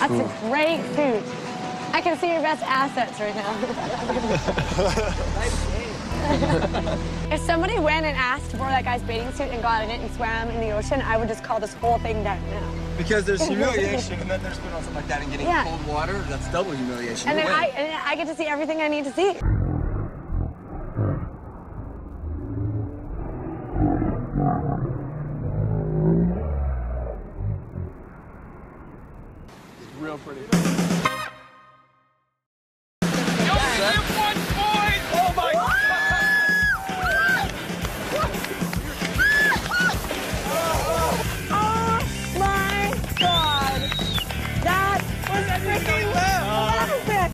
That's a great suit. I can see your best assets right now. if somebody went and asked for that guy's bathing suit and got in it and swam in the ocean, I would just call this whole thing down now. Because there's humiliation, and then there's on something like that and getting Yeah. cold water. That's double humiliation. And then. I, and then I get to see everything I need to see. real pretty.